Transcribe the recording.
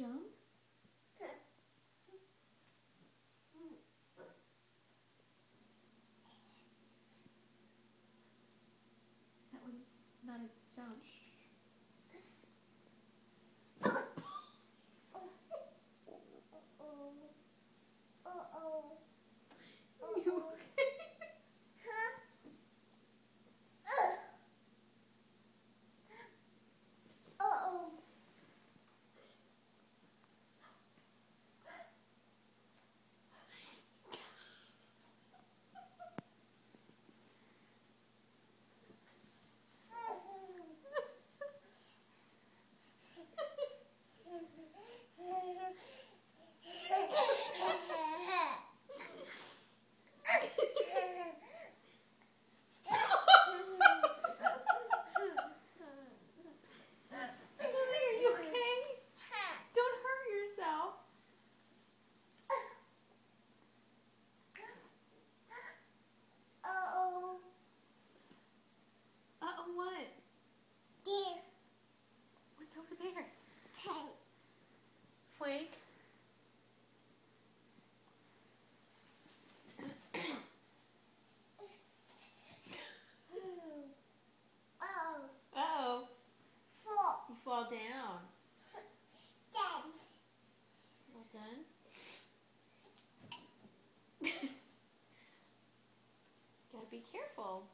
jump? Flake? Uh-oh. You fall down. Well done. Gotta be careful.